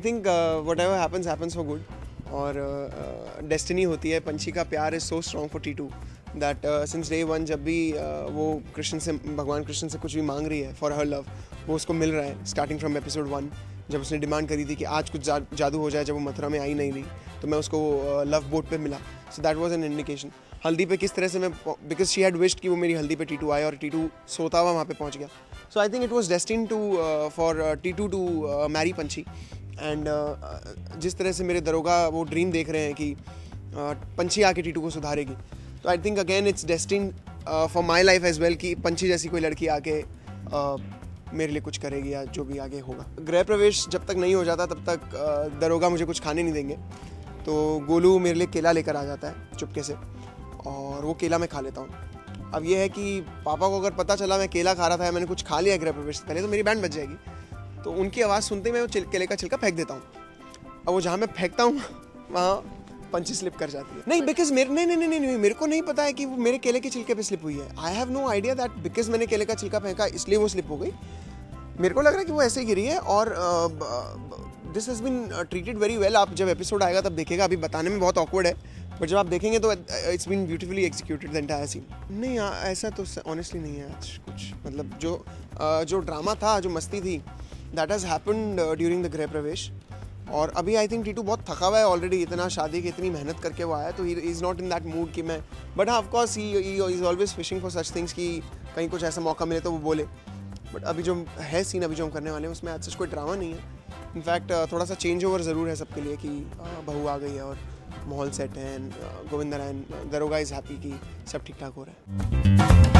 I think whatever happens happens for good और destiny uh, होती है। पंछी का प्यार is so strong for Titu that since day one जब भी uh, वो कृष्ण से भगवान कृष्ण से कुछ भी मांग रही है फॉर हर लव वो उसको मिल रहा है। स्टार्टिंग फ्रॉम एपिसोड वन जब उसने डिमांड करी थी कि आज कुछ जा, जादू हो जाए जब वो मथुरा में आई नहीं रही तो मैं उसको लव बोट पे मिला। So that was an indication haldi पे किस तरह से मैं बिकॉज़ शी हैड विश्ड कि वो मेरी हल्दी पे टीटू आए और टीटू सोता हुआ वहाँ पे पहुँच गया। So I think it was destined to for Titu to marry Panchhi. And जिस तरह से मेरे दरोगा वो ड्रीम देख रहे हैं कि पंछी आके टीटू को सुधारेगी। तो I think again it's destined for my life as well कि पंछी जैसी कोई लड़की आके मेरे लिए कुछ करेगी या जो भी आगे होगा। गृह प्रवेश जब तक नहीं हो जाता तब तक दरोगा मुझे कुछ खाने नहीं देंगे। तो गोलू मेरे लिए केला लेकर आ जाता है चुपके से, और वो केला मैं खा लेता हूँ। अब ये है कि पापा को अगर पता चला मैं केला खा रहा था मैंने कुछ खा लिया गृह प्रवेश से, पहले तो मेरी बैंड बच जाएगी। तो उनकी आवाज़ सुनते ही मैं वो केले का छिलका फेंक देता हूँ। अब वो जहाँ मैं फेंकता हूँ, वहाँ पंची स्लिप कर जाती है। नहीं बिकॉज़ मेरे, नहीं नहीं नहीं नहीं, मेरे को नहीं पता है कि वो मेरे केले के छिलके पे स्लिप हुई है। I have no idea that because मैंने केले का छिलका फेंका, इसलिए वो स्लिप हो गई। मेरे को लग रहा है कि वो ऐसे गिरी है और this has been treated very well आप जब एपिसोड आएगा तब देखेगा अभी बताने में बहुत ऑकवर्ड है बट जब आप देखेंगे तो it's been beautifully executed scene नहीं ऐसा तो ऑनेस्टली नहीं है आज कुछ। मतलब जो जो ड्रामा था, जो मस्ती थी that has happened during the गृह प्रवेश और अभी आई थिंक टीटू बहुत थका हुआ है ऑलरेडी इतना शादी की इतनी मेहनत करके वो आया तो he is not in that mood कि मैं बट हाँ of course he is always fishing for such things कि कहीं कुछ ऐसा मौका मिले तो वो बोले। बट अभी जो है सीन अभी जो हम करने वाले हैं, उसमें आज सच कोई ड्रामा नहीं है। इनफैक्ट थोड़ा सा चेंज ओवर ज़रूर है सबके लिए कि बहू आ गई है और माहौल सेट है एंड गोविंदा रायन दरोगा इज़ हैप्पी कि सब ठीक ठाक हो रहा है।